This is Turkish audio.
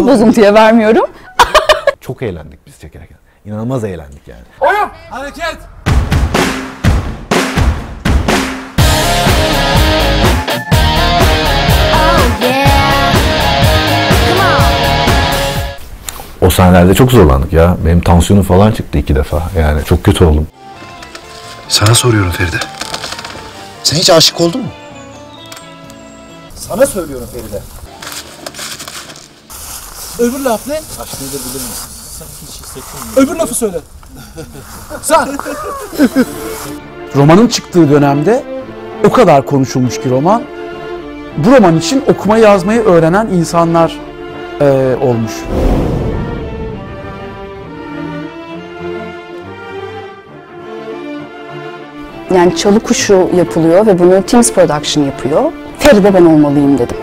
ki bozuntuya vermiyorum. Çok eğlendik biz çekerken. İnanılmaz eğlendik yani. Oyun. Hareket. O sahnelerde çok zorlandık ya. Benim tansiyonum falan çıktı iki defa. Yani çok kötü oldum. Sana soruyorum Feride. Sen hiç aşık oldun mu? Sana söylüyorum Feride. Öbür laf ne? Aşk nedir bilir misin? Sen hiç hissettin mi? Öbür lafı söyle. Sen. Romanın çıktığı dönemde o kadar konuşulmuş ki roman. Bu roman için okumayı yazmayı öğrenen insanlar eee, olmuş. Yani çalı kuşu yapılıyor ve bunu Teams Production yapıyor. Feride ben olmalıyım dedim.